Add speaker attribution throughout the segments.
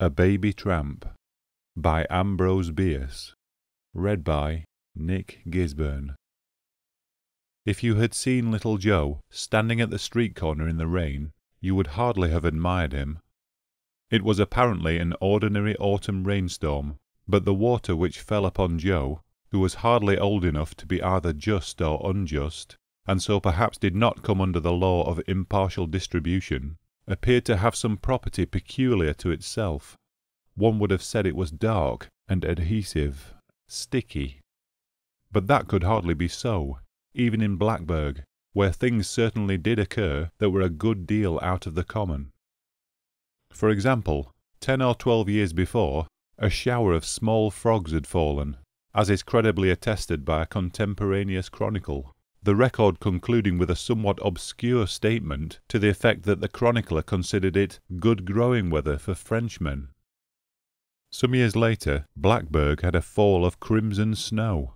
Speaker 1: A Baby Tramp by Ambrose Bierce Read by Nick Gisburne If you had seen little Joe standing at the street corner in the rain, you would hardly have admired him. It was apparently an ordinary autumn rainstorm, but the water which fell upon Joe, who was hardly old enough to be either just or unjust, and so perhaps did not come under the law of impartial distribution, appeared to have some property peculiar to itself. One would have said it was dark and adhesive, sticky. But that could hardly be so, even in Blackburg, where things certainly did occur that were a good deal out of the common. For example, ten or twelve years before, a shower of small frogs had fallen, as is credibly attested by a contemporaneous chronicle the record concluding with a somewhat obscure statement to the effect that the chronicler considered it good growing weather for Frenchmen. Some years later, Blackburg had a fall of crimson snow.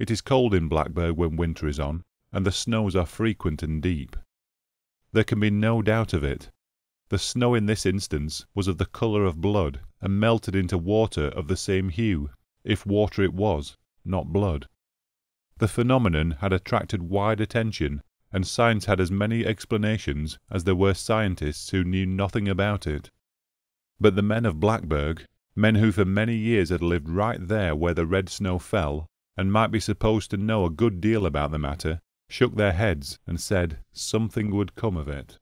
Speaker 1: It is cold in Blackburg when winter is on, and the snows are frequent and deep. There can be no doubt of it. The snow in this instance was of the colour of blood, and melted into water of the same hue, if water it was, not blood. The phenomenon had attracted wide attention, and science had as many explanations as there were scientists who knew nothing about it. But the men of Blackburg, men who for many years had lived right there where the red snow fell, and might be supposed to know a good deal about the matter, shook their heads and said something would come of it.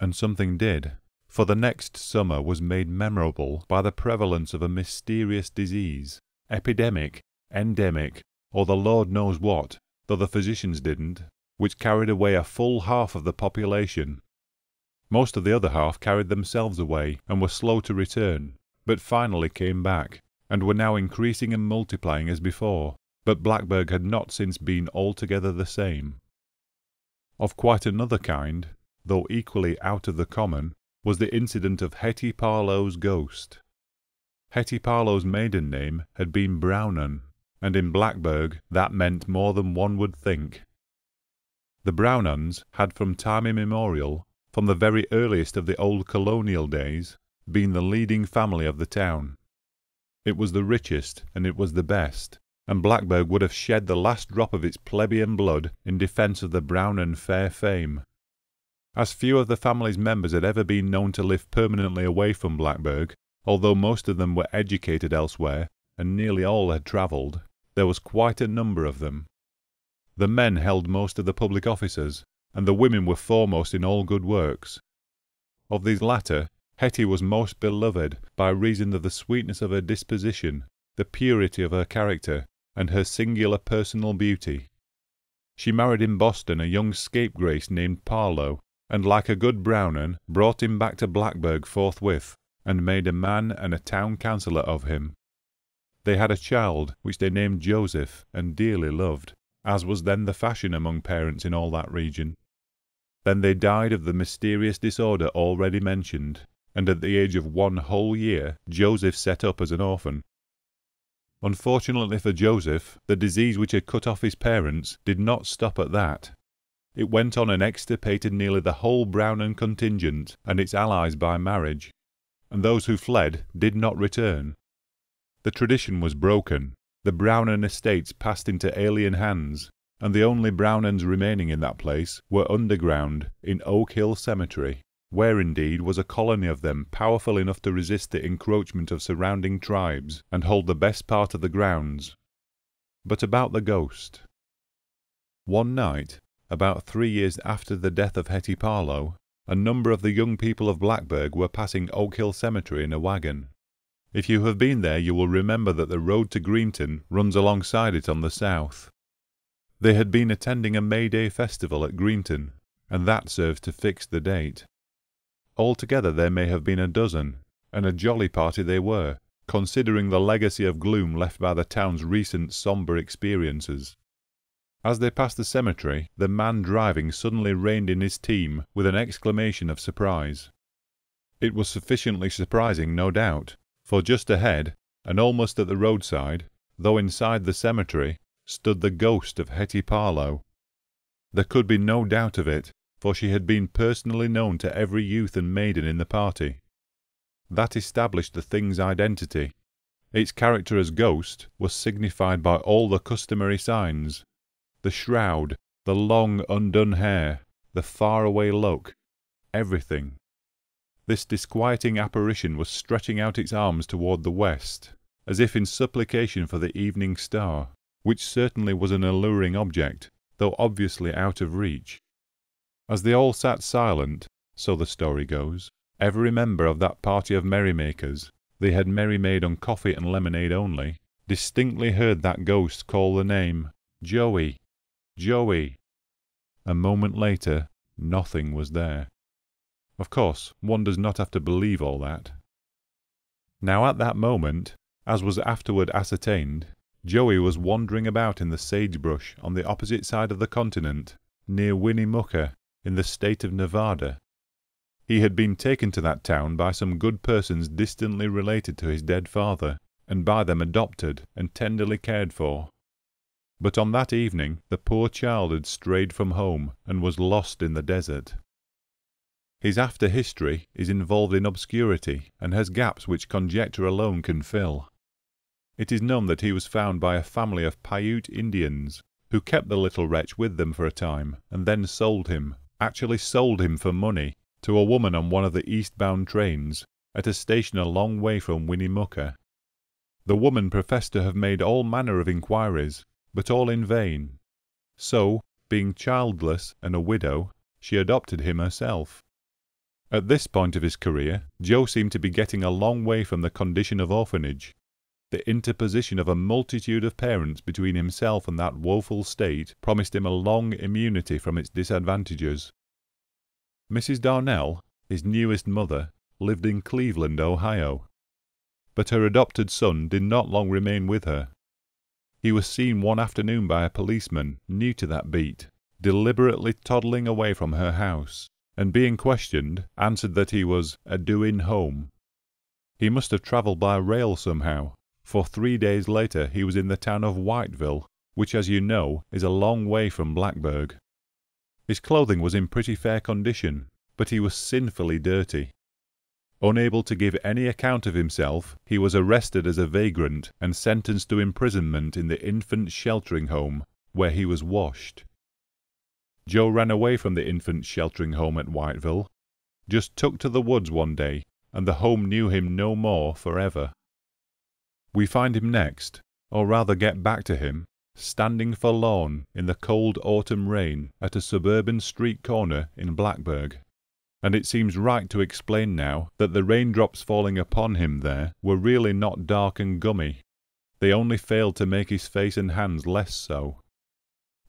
Speaker 1: And something did, for the next summer was made memorable by the prevalence of a mysterious disease, epidemic, endemic, or the Lord knows what, though the physicians didn't, which carried away a full half of the population. Most of the other half carried themselves away and were slow to return, but finally came back, and were now increasing and multiplying as before, but Blackburg had not since been altogether the same. Of quite another kind, though equally out of the common, was the incident of Hetty Parlow's ghost. Hetty Parlow's maiden name had been Brownon, and in Blackburg that meant more than one would think. The Brownons had from time immemorial, from the very earliest of the old colonial days, been the leading family of the town. It was the richest and it was the best, and Blackburg would have shed the last drop of its plebeian blood in defence of the Brownon fair fame. As few of the family's members had ever been known to live permanently away from Blackburg, although most of them were educated elsewhere, and nearly all had travelled, there was quite a number of them. The men held most of the public offices, and the women were foremost in all good works. Of these latter, Hetty was most beloved by reason of the sweetness of her disposition, the purity of her character, and her singular personal beauty. She married in Boston a young scapegrace named Parlow, and like a good Brownon, brought him back to Blackburg forthwith, and made a man and a town councillor of him. They had a child, which they named Joseph, and dearly loved, as was then the fashion among parents in all that region. Then they died of the mysterious disorder already mentioned, and at the age of one whole year Joseph set up as an orphan. Unfortunately for Joseph, the disease which had cut off his parents did not stop at that. It went on and extirpated nearly the whole Brownon contingent and its allies by marriage, and those who fled did not return, the tradition was broken, the Brownon estates passed into alien hands, and the only Brownons remaining in that place were underground in Oak Hill Cemetery, where indeed was a colony of them powerful enough to resist the encroachment of surrounding tribes and hold the best part of the grounds. But about the ghost. One night, about three years after the death of Hetty Parlow, a number of the young people of Blackburg were passing Oak Hill Cemetery in a wagon. If you have been there, you will remember that the road to Greenton runs alongside it on the south. They had been attending a May Day festival at Greenton, and that serves to fix the date. Altogether there may have been a dozen, and a jolly party they were, considering the legacy of gloom left by the town's recent sombre experiences. As they passed the cemetery, the man driving suddenly reined in his team with an exclamation of surprise. It was sufficiently surprising, no doubt, for just ahead, and almost at the roadside, though inside the cemetery, stood the ghost of Hetty Parlow. There could be no doubt of it, for she had been personally known to every youth and maiden in the party. that established the thing's identity. Its character as ghost was signified by all the customary signs the shroud, the long undone hair, the faraway look, everything. This disquieting apparition was stretching out its arms toward the west, as if in supplication for the evening star, which certainly was an alluring object, though obviously out of reach. As they all sat silent, so the story goes, every member of that party of merrymakers they had merry made on coffee and lemonade only distinctly heard that ghost call the name Joey, Joey. A moment later, nothing was there. Of course, one does not have to believe all that. Now at that moment, as was afterward ascertained, Joey was wandering about in the sagebrush on the opposite side of the continent, near Winnemucca, in the state of Nevada. He had been taken to that town by some good persons distantly related to his dead father, and by them adopted and tenderly cared for. But on that evening the poor child had strayed from home and was lost in the desert. His after history is involved in obscurity and has gaps which conjecture alone can fill. It is known that he was found by a family of Paiute Indians, who kept the little wretch with them for a time, and then sold him, actually sold him for money, to a woman on one of the eastbound trains, at a station a long way from Winnemucca. The woman professed to have made all manner of inquiries, but all in vain. So, being childless and a widow, she adopted him herself. At this point of his career, Joe seemed to be getting a long way from the condition of orphanage, the interposition of a multitude of parents between himself and that woeful state promised him a long immunity from its disadvantages. Mrs. Darnell, his newest mother, lived in Cleveland, Ohio. But her adopted son did not long remain with her. He was seen one afternoon by a policeman new to that beat, deliberately toddling away from her house, and being questioned, answered that he was a doin' home. He must have travelled by rail somehow, for three days later he was in the town of Whiteville, which as you know is a long way from Blackburg. His clothing was in pretty fair condition, but he was sinfully dirty. Unable to give any account of himself, he was arrested as a vagrant and sentenced to imprisonment in the infant sheltering home, where he was washed. Joe ran away from the infant sheltering home at Whiteville, just took to the woods one day, and the home knew him no more forever. We find him next, or rather get back to him, standing forlorn in the cold autumn rain at a suburban street corner in Blackburg. And it seems right to explain now that the raindrops falling upon him there were really not dark and gummy. They only failed to make his face and hands less so.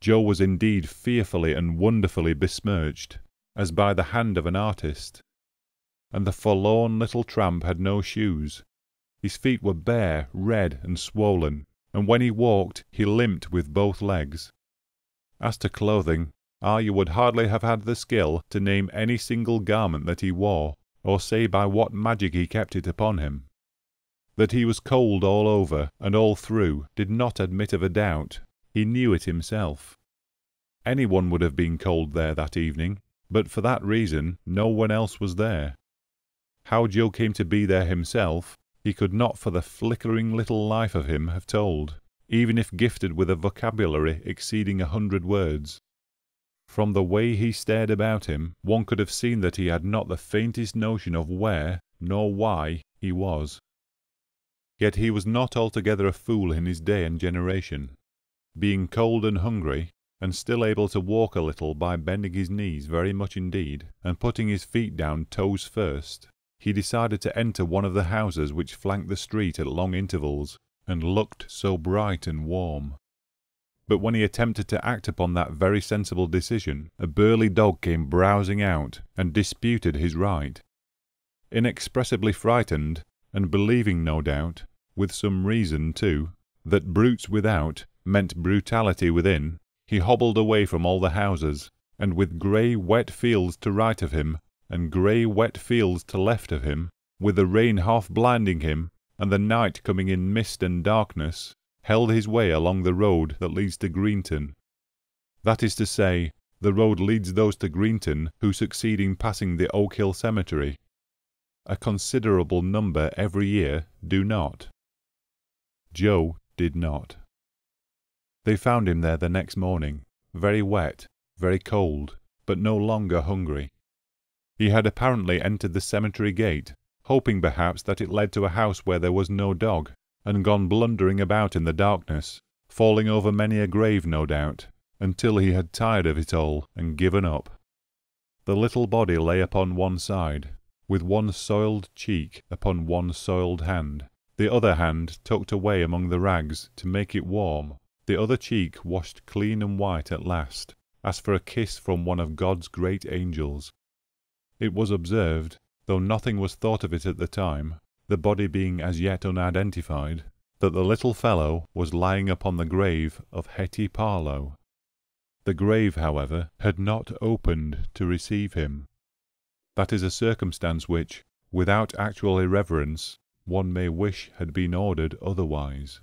Speaker 1: Joe was indeed fearfully and wonderfully besmirched, as by the hand of an artist. And the forlorn little tramp had no shoes, his feet were bare, red, and swollen, and when he walked he limped with both legs. As to clothing, ah, Arya would hardly have had the skill to name any single garment that he wore, or say by what magic he kept it upon him. That he was cold all over and all through did not admit of a doubt. He knew it himself. Any one would have been cold there that evening, but for that reason no one else was there. How Joe came to be there himself he could not for the flickering little life of him have told, even if gifted with a vocabulary exceeding a hundred words. From the way he stared about him, one could have seen that he had not the faintest notion of where, nor why, he was. Yet he was not altogether a fool in his day and generation. Being cold and hungry, and still able to walk a little by bending his knees very much indeed, and putting his feet down toes first, he decided to enter one of the houses which flanked the street at long intervals, and looked so bright and warm. But when he attempted to act upon that very sensible decision, a burly dog came browsing out and disputed his right. Inexpressibly frightened, and believing, no doubt, with some reason too, that brutes without meant brutality within, he hobbled away from all the houses, and with grey wet fields to right of him and grey wet fields to left of him, with the rain half blinding him, and the night coming in mist and darkness, held his way along the road that leads to Greenton. That is to say, the road leads those to Greenton who succeed in passing the Oak Hill Cemetery. a considerable number every year do not. Joe did not. They found him there the next morning, very wet, very cold, but no longer hungry. He had apparently entered the cemetery gate, hoping perhaps that it led to a house where there was no dog, and gone blundering about in the darkness, falling over many a grave no doubt, until he had tired of it all and given up. The little body lay upon one side, with one soiled cheek upon one soiled hand, the other hand tucked away among the rags to make it warm, the other cheek washed clean and white at last, as for a kiss from one of God's great angels. It was observed, though nothing was thought of it at the time, the body being as yet unidentified, that the little fellow was lying upon the grave of Hetty Parlow. The grave, however, had not opened to receive him. That is a circumstance which, without actual irreverence, one may wish had been ordered otherwise.